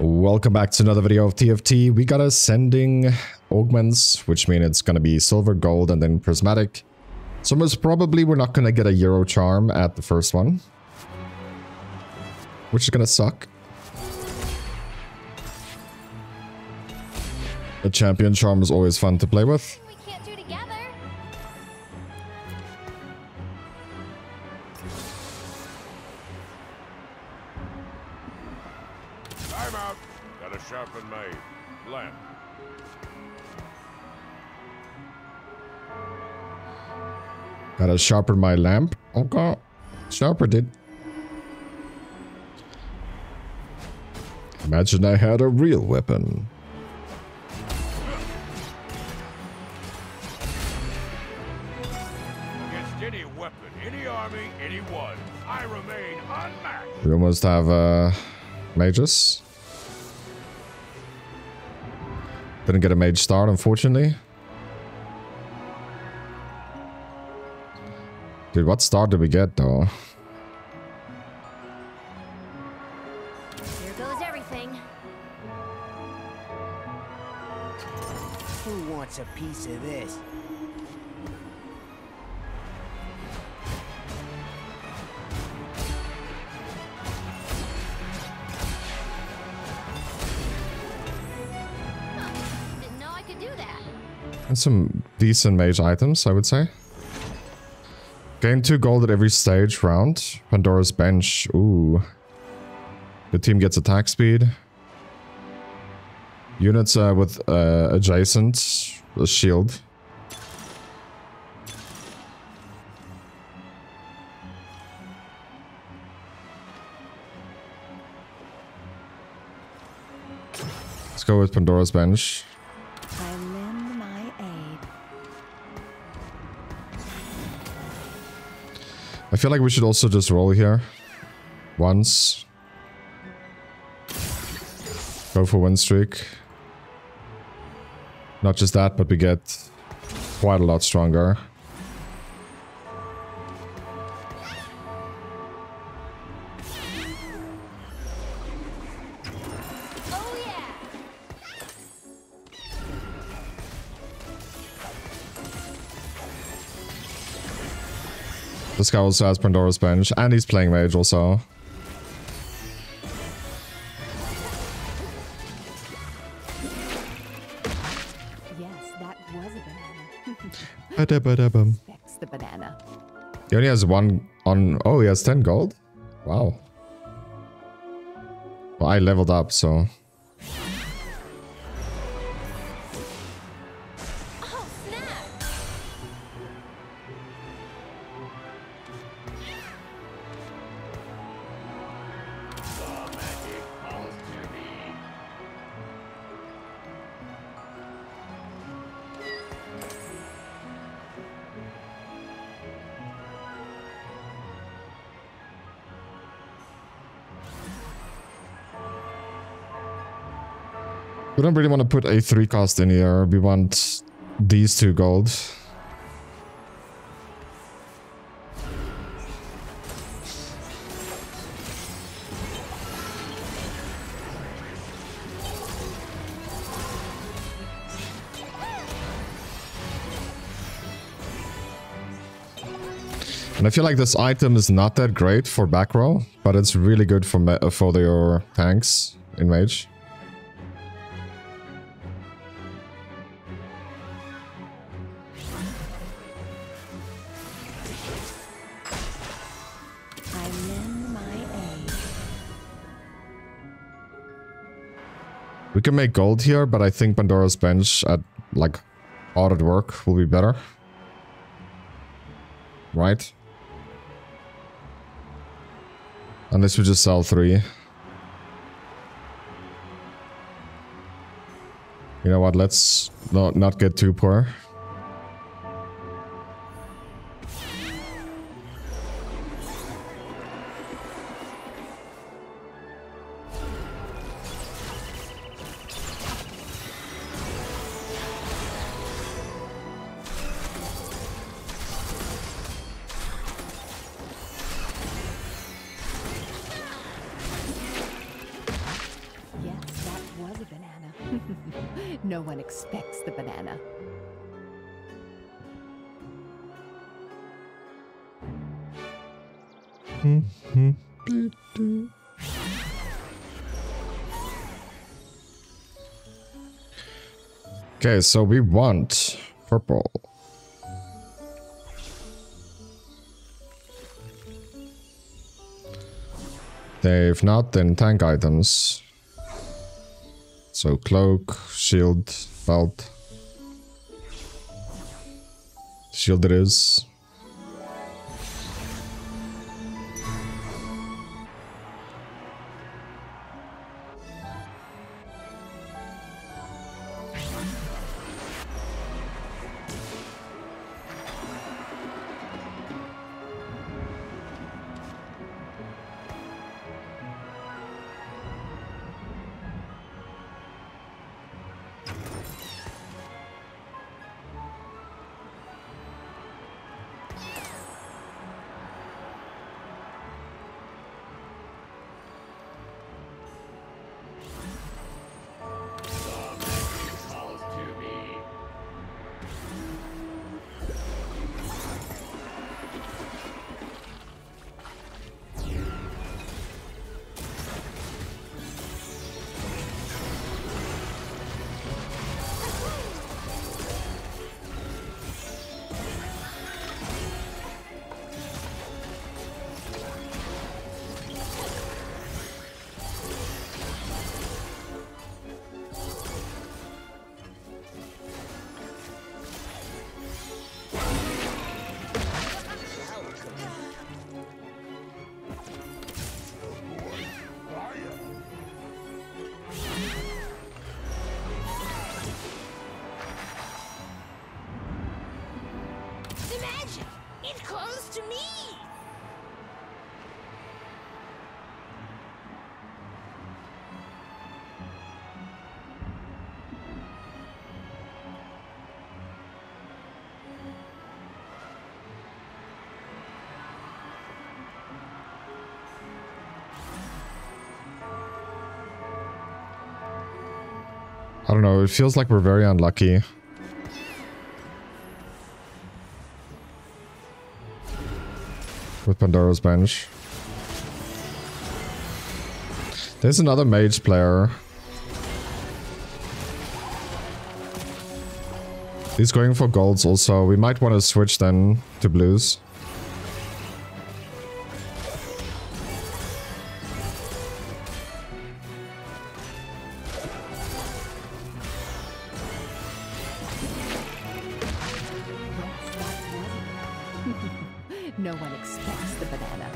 Welcome back to another video of TFT. We got ascending augments, which mean it's gonna be silver, gold, and then prismatic. So most probably we're not gonna get a Euro charm at the first one. Which is gonna suck. The champion charm is always fun to play with. Gotta sharpen my lamp. Okay. Sharpened it. Imagine I had a real weapon. Against any weapon, any army, anyone, I remain unmatched. We almost have uh, mages. Didn't get a mage start, unfortunately. Dude, what start did we get, though? Here goes everything. Who wants a piece of this? Didn't know I could do that. And some decent mage items, I would say. Gain two gold at every stage round. Pandora's Bench. Ooh. The team gets attack speed. Units uh, with uh, adjacent shield. Let's go with Pandora's Bench. Feel like we should also just roll here. Once. Go for win streak. Not just that, but we get quite a lot stronger. This guy also has Pandora's Bench, and he's playing mage also. Yes, that was a banana. The banana. He only has one on... Oh, he has 10 gold? Wow. Well, I leveled up, so... We don't really want to put a 3 cost in here. We want these two gold. And I feel like this item is not that great for back row, but it's really good for for your tanks in mage. Can make gold here, but I think Pandora's Bench at, like, hard work will be better. Right? Unless we just sell three. You know what, let's not, not get too poor. Okay, so we want purple. They've not then tank items. So cloak, shield, belt. Shield it is. I don't know, it feels like we're very unlucky. With Pandora's Bench. There's another mage player. He's going for golds also. We might want to switch then to blues. No one expects the banana.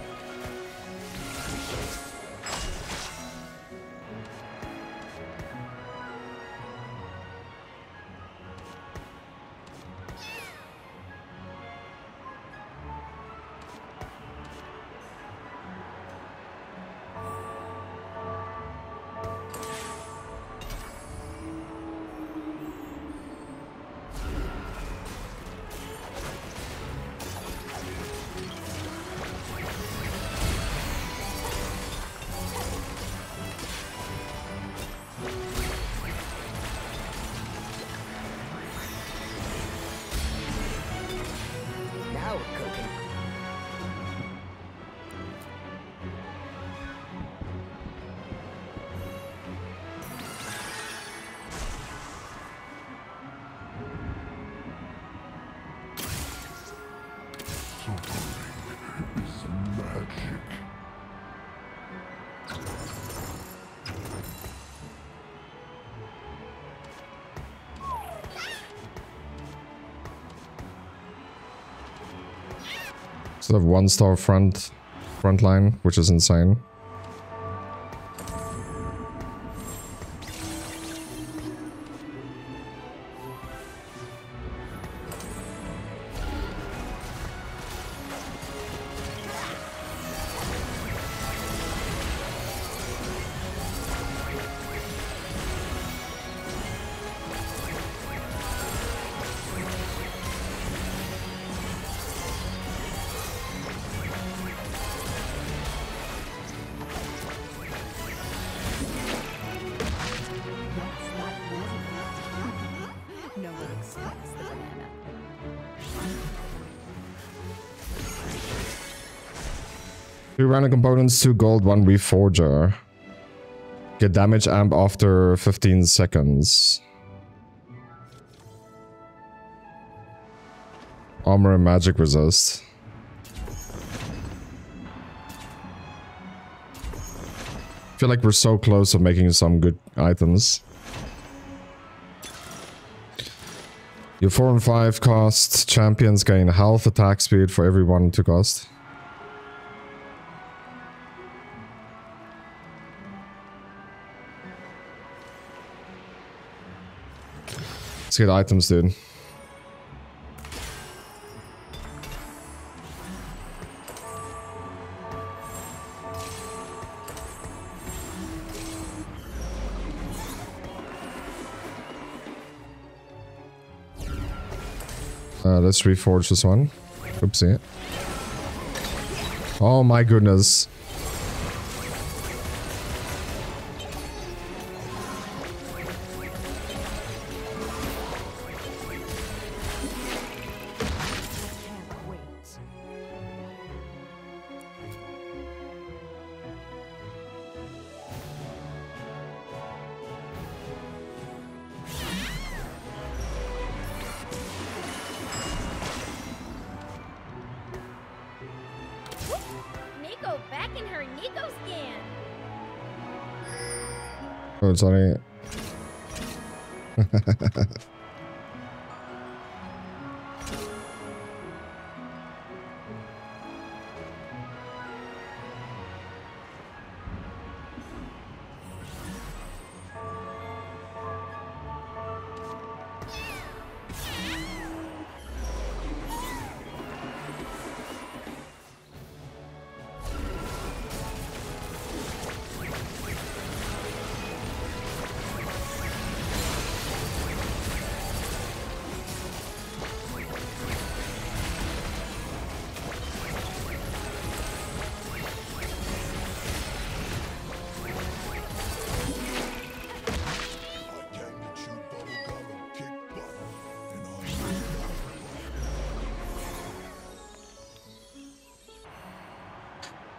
Still have one star front front line, which is insane. Two components, two gold, one reforger. Get damage amp after 15 seconds. Armor and magic resist. feel like we're so close of making some good items. Your 4 and 5 cost champions gain health attack speed for every 1 to cost. Get items, dude. Uh, let's reforge this one. Oopsie. Oh my goodness. Oh, sorry.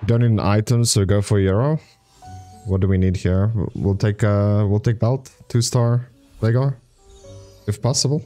Don't need an item, so go for Euro. What do we need here? We'll take uh we'll take belt, two star Veigar. If possible.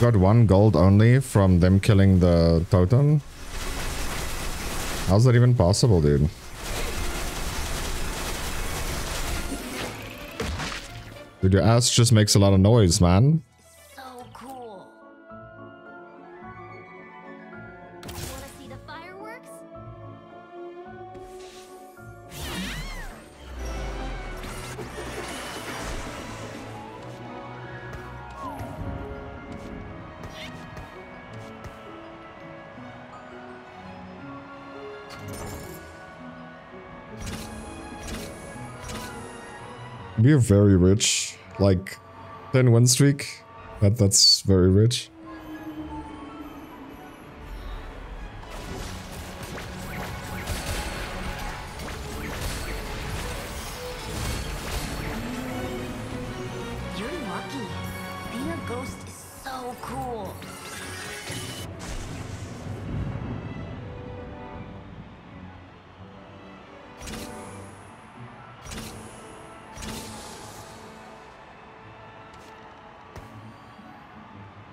got one gold only from them killing the totem. How's that even possible, dude? Dude, your ass just makes a lot of noise, man. We're very rich. Like, 10 win streak. That, that's very rich.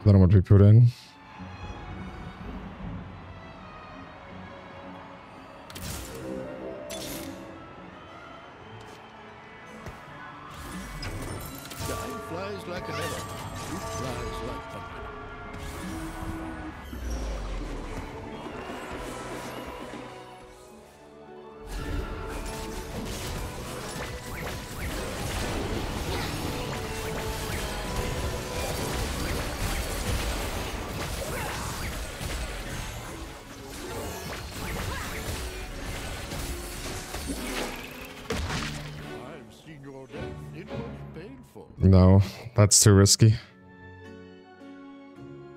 I don't know what we put in. That's too risky.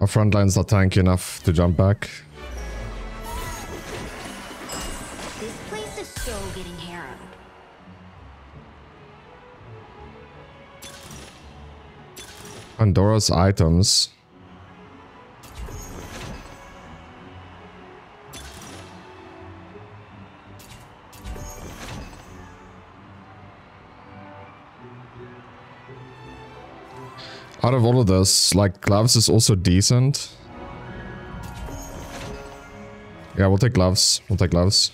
Our front line's not tanky enough to jump back. This place is so getting harrowed. Pandora's items. Of all of this, like, gloves is also decent. Yeah, we'll take gloves. We'll take gloves.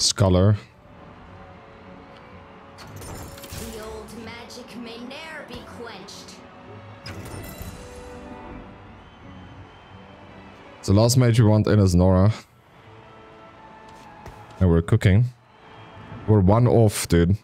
Scholar. The old magic may ne'er be quenched. The last mage we want in is Norra. And we're cooking. We're one off, dude.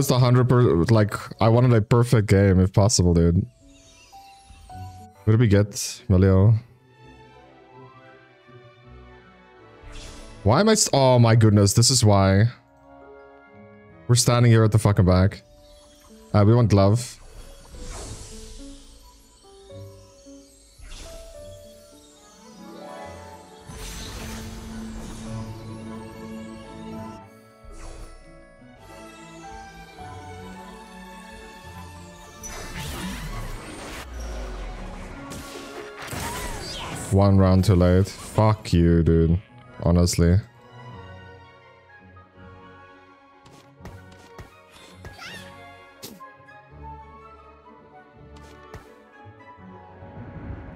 Almost hundred per like I wanted a perfect game if possible, dude. What did we get, Milio? Why am I Oh my goodness, this is why. We're standing here at the fucking back. Uh, we want glove. one round too late. Fuck you, dude. Honestly.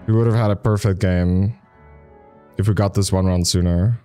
We would have had a perfect game if we got this one round sooner.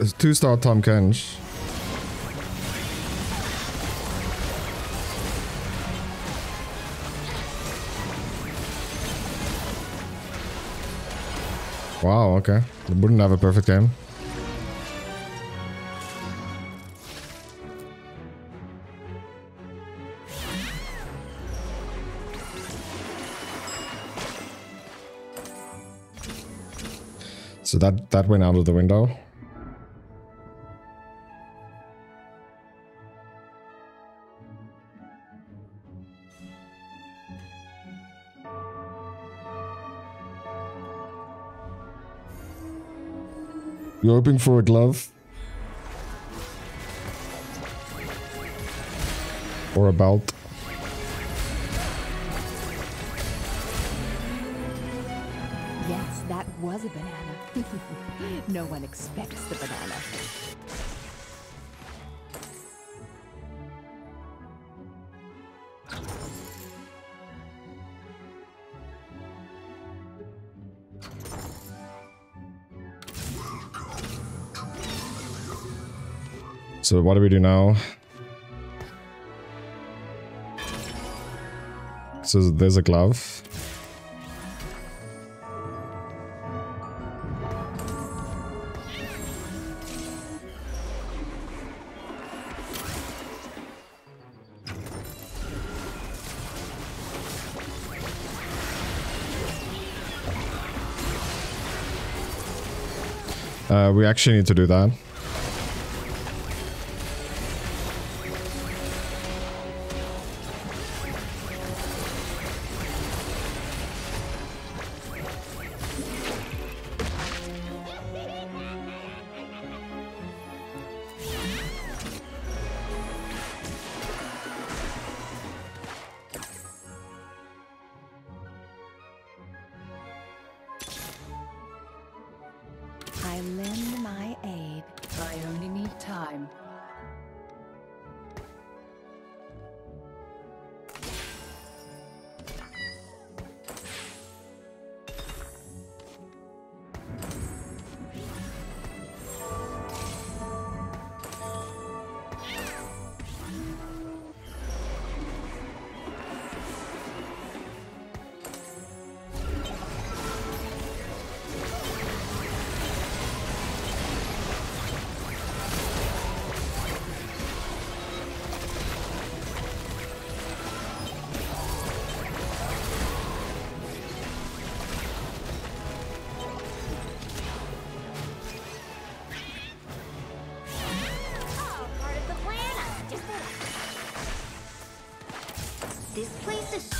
Two star Tahm Kench. Wow, okay. Wouldn't have a perfect game. So that that went out of the window. You're hoping for a glove? Or a belt? Yes, that was a banana. no one expects the banana. So what do we do now? So there's a glove. Uh, we actually need to do that.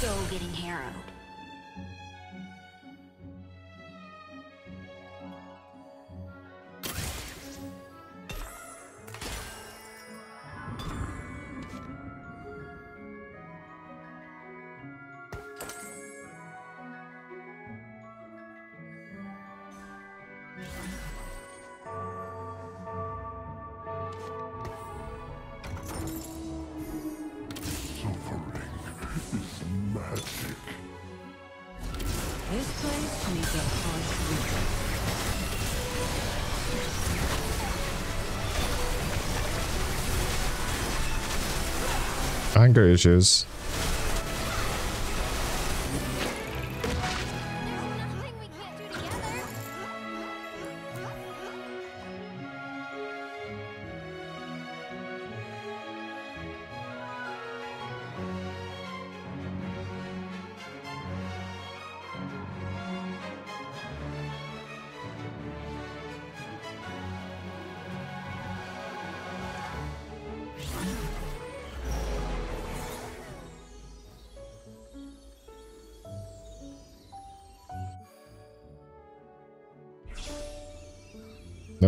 So getting Anger issues.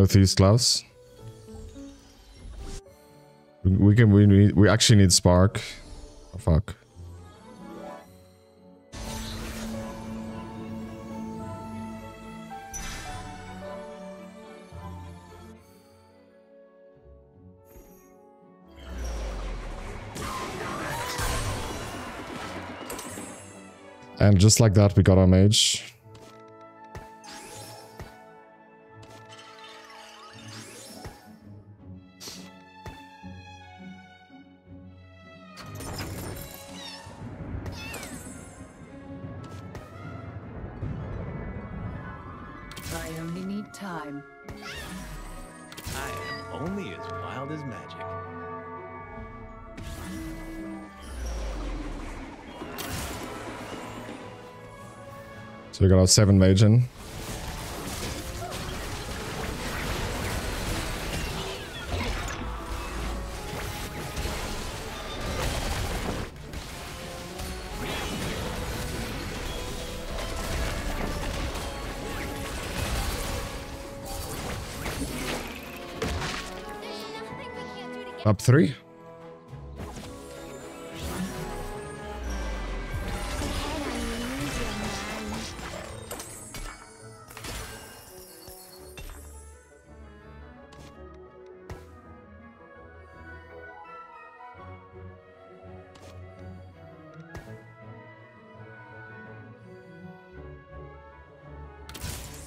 No thieves gloves. We- We can. We need. We actually need spark. Oh, fuck. And just like that, we got our mage. Got our seven mage in. Nothing we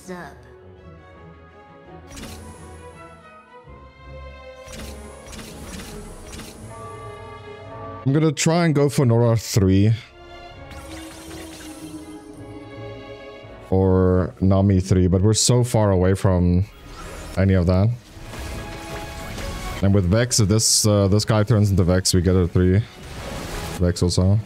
together. Up I'm gonna try and go for Norra 3. Or Nami 3, but we're so far away from any of that. And with Vex, if this uh, this guy turns into Vex, we get a 3. Vex also.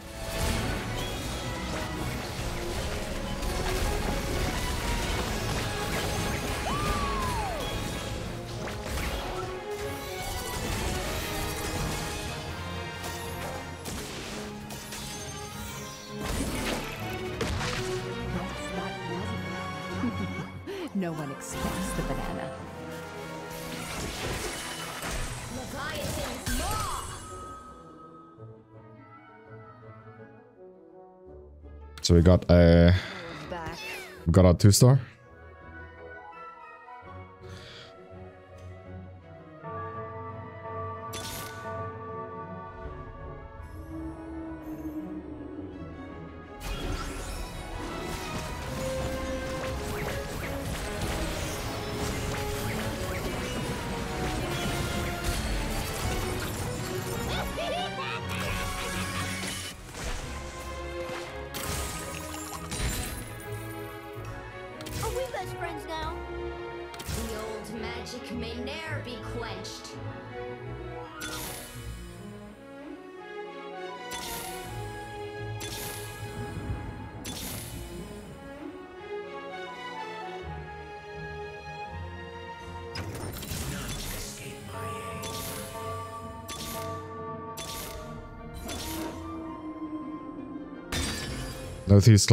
So we got a we got a two star. No thieves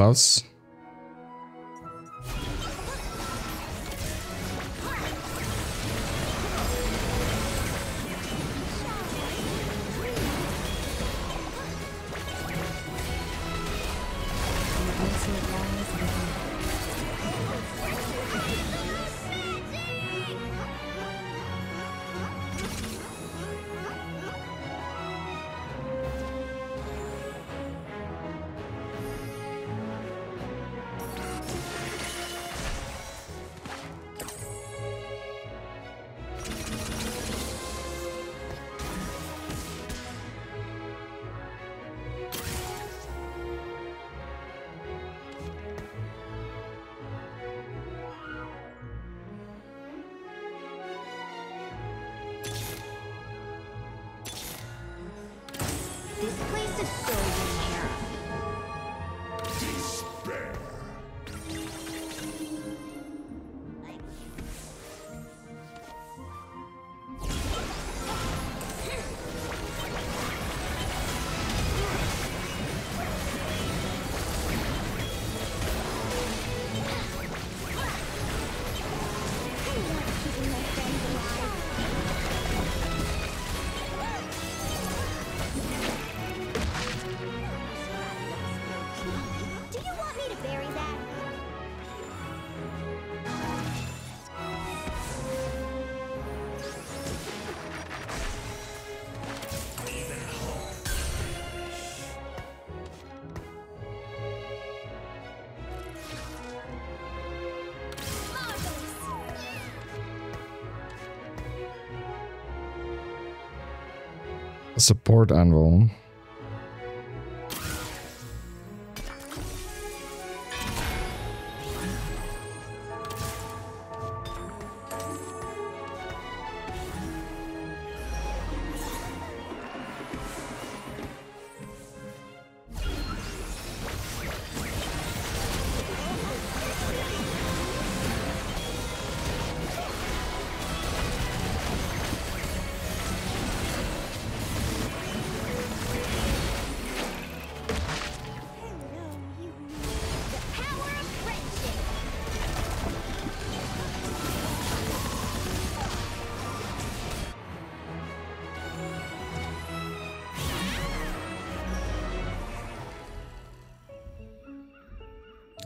support anvil.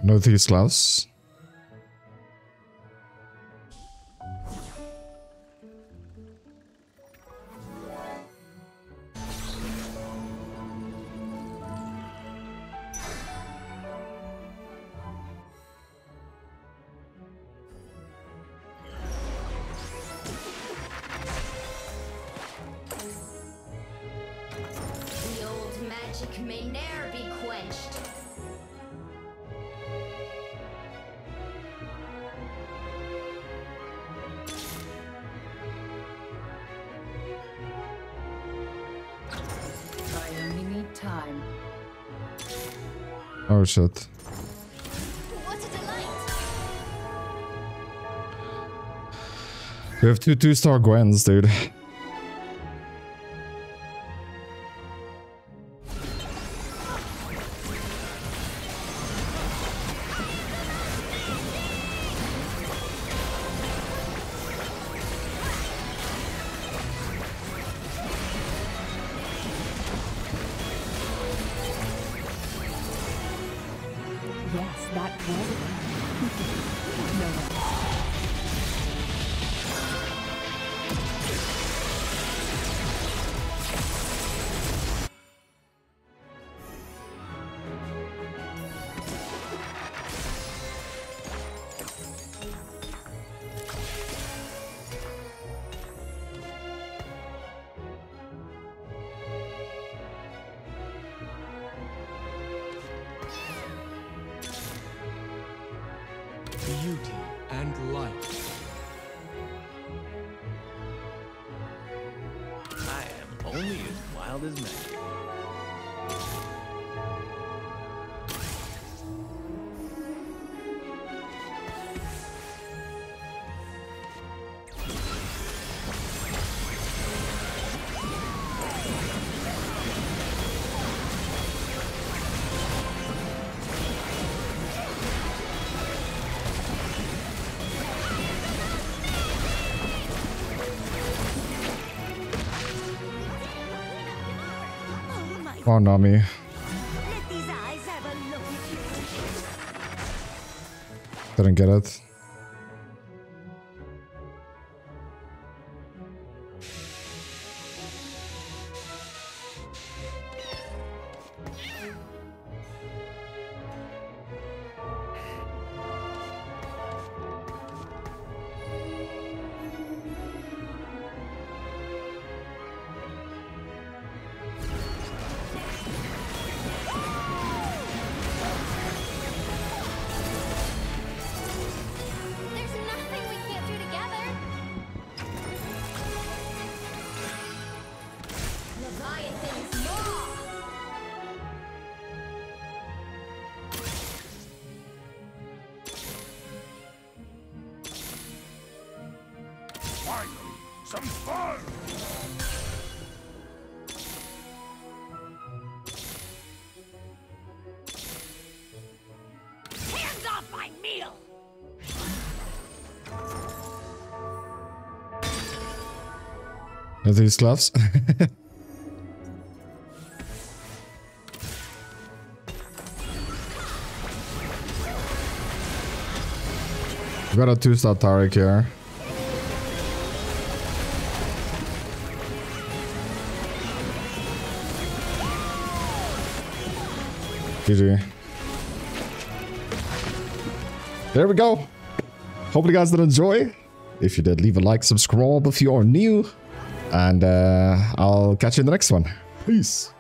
Northeast Laos. shit. We have two two-star Gwens, dude. only as wild as magic. Oh, Nami. Didn't get it. These gloves? we got a two-star Taric here. GG. There we go. Hope you guys did enjoy. If you did, leave a like, subscribe if you are new. And uh, I'll catch you in the next one. Peace.